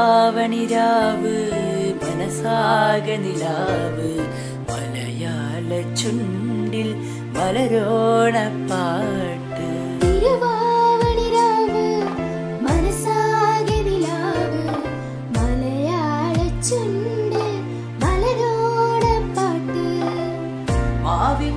തിരുവാവണിരാവ് മനസാക നിലാവ് മലയാള ചുണ്ടിൽ മലരോണപ്പാട്ട് തിരുവാവണിരാവ് മനസാക നിലാവ് മലയാള ചുണ്ടിൽ മലരോണപ്പാട്ട് മാവിൻ